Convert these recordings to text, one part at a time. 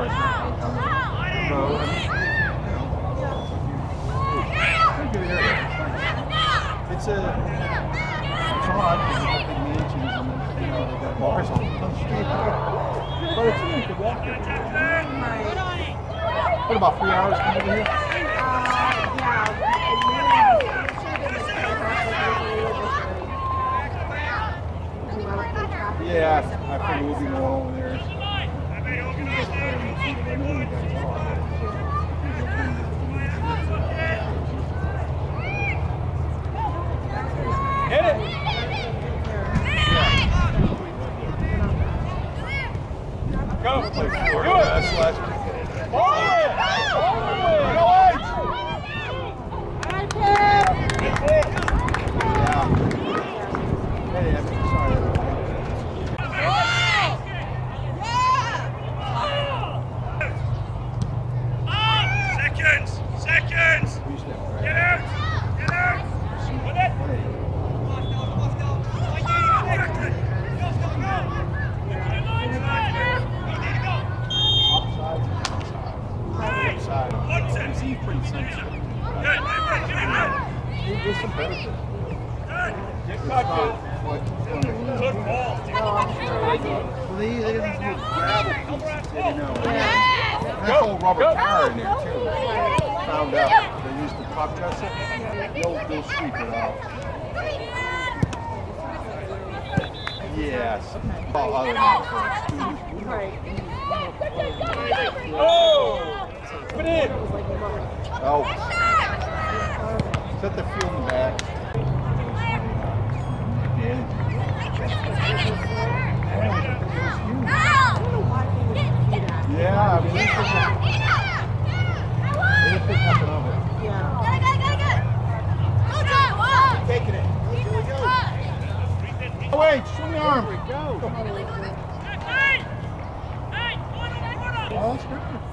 it's a, it's bars on the street. But it's to walk. What, about three hours from over here? Yeah. I figured we'll be more. Go, please. Do it. Last, last. Wait, swing the arm. Go. Go. Hey, hey, hey, go, go, go.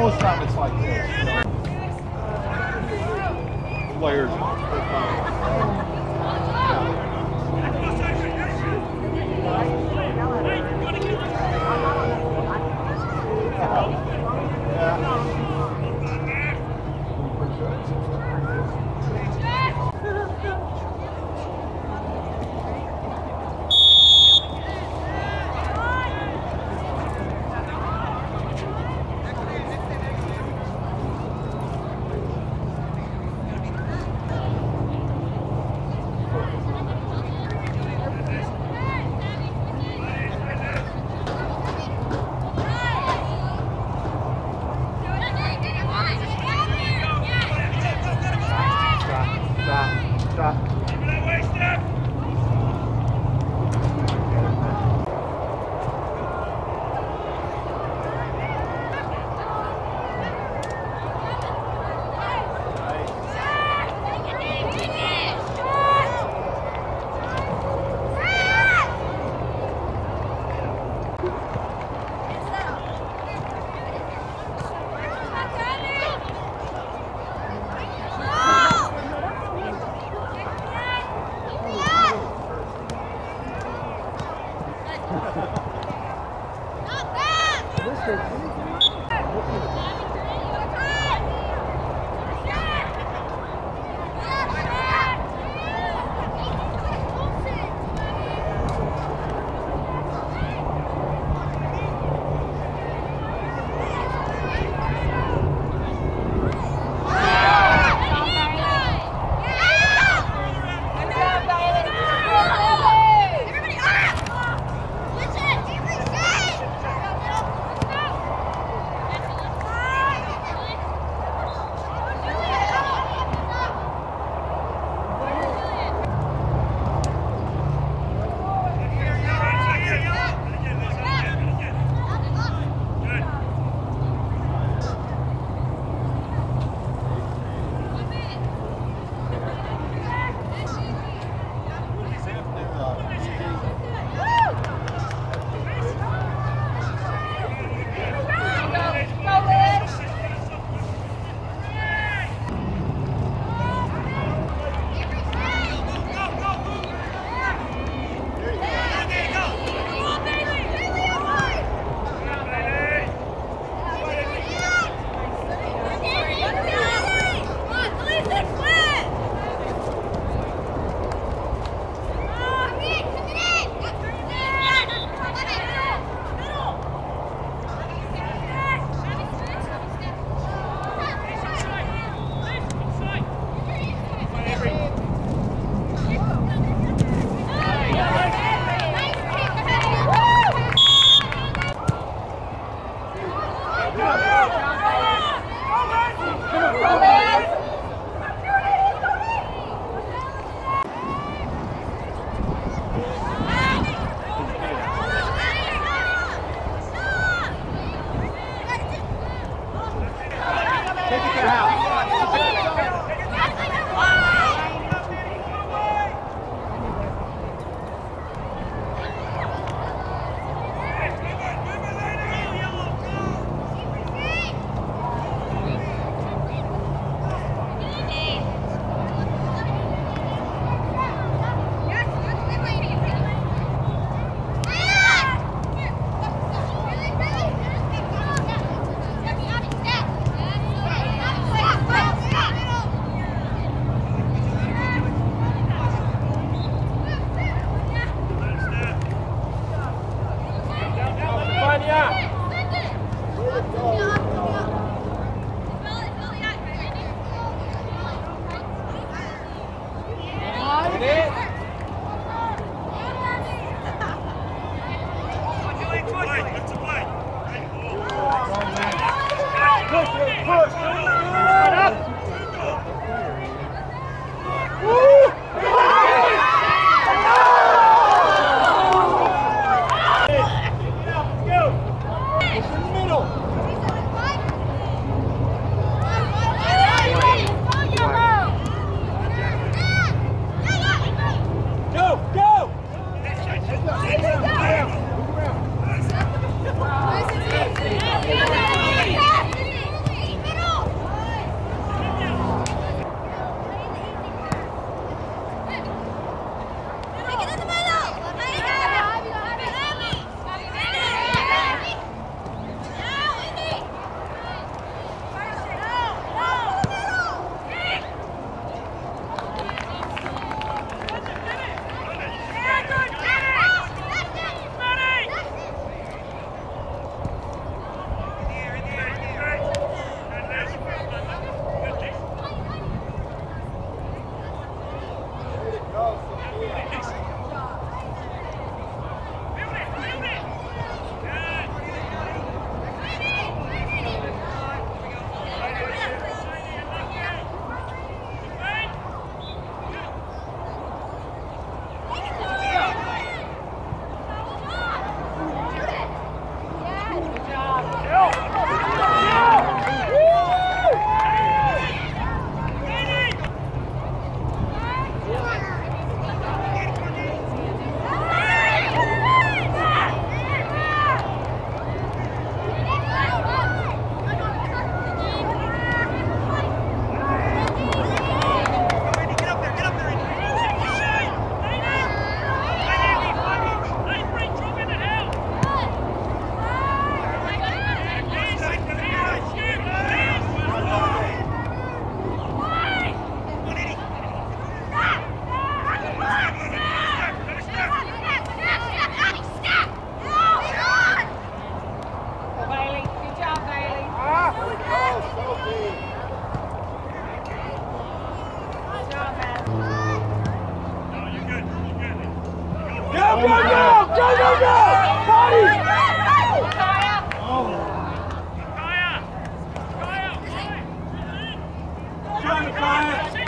most time it's like this. Players.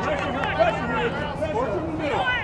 Press him, press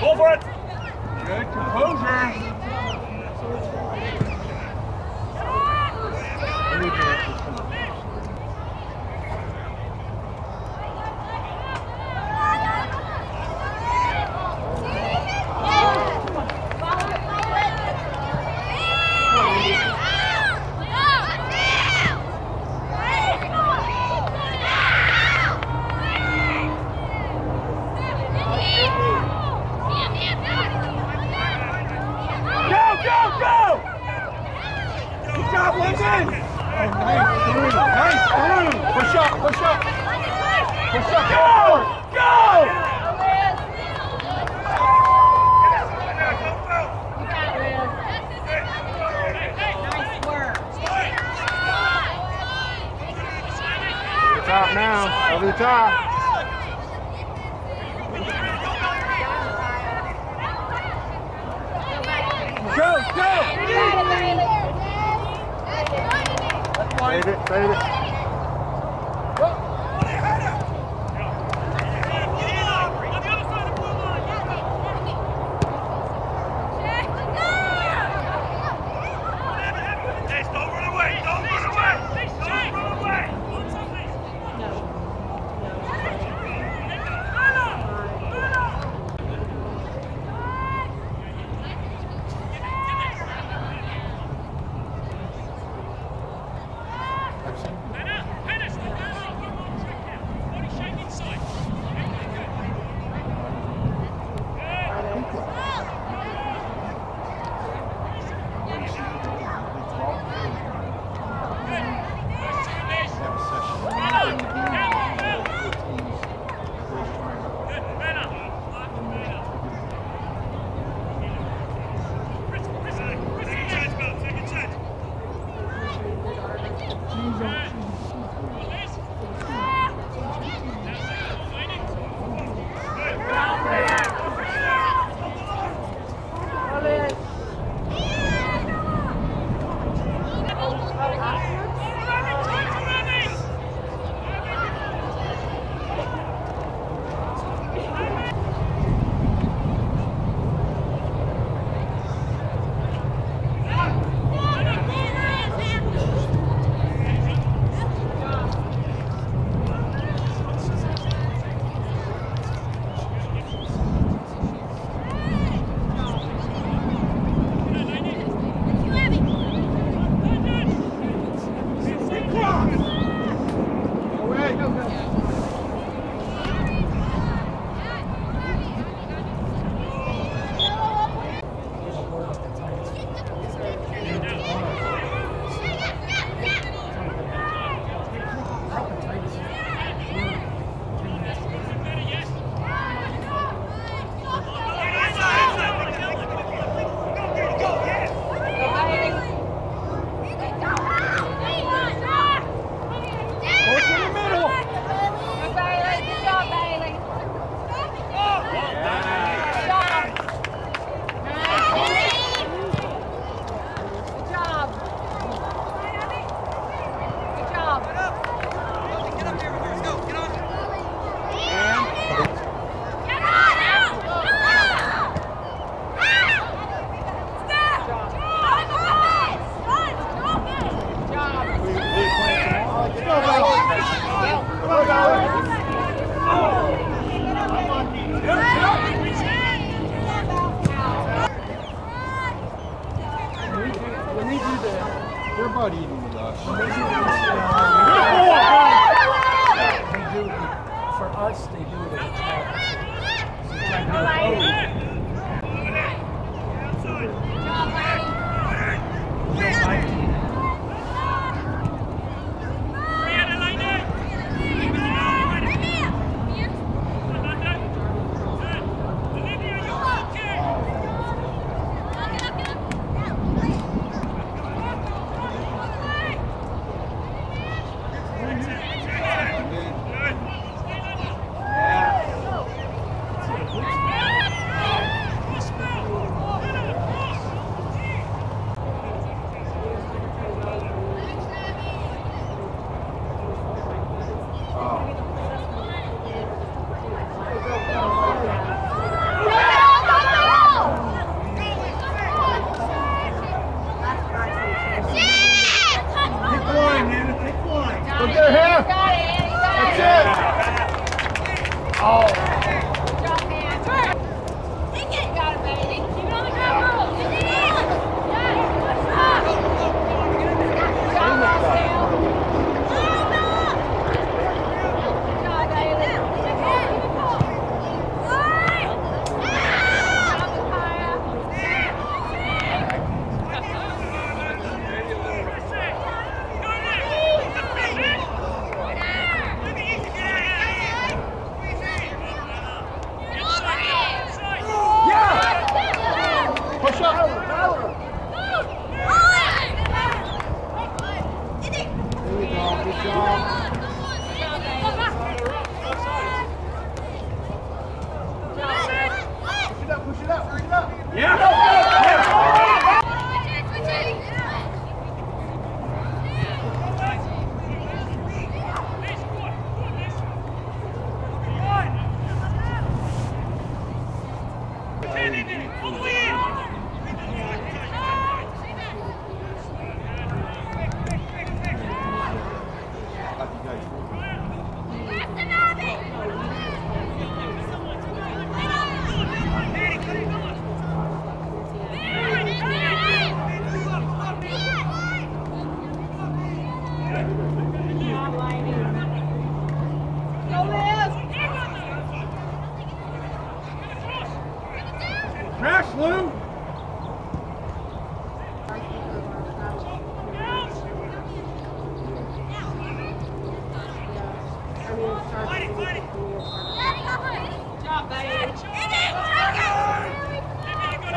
For it! Good composure. Rush. They do it, for us, they do it as a tag.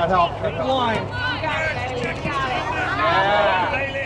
That helped. That helped. Line. You got it, baby. You got it.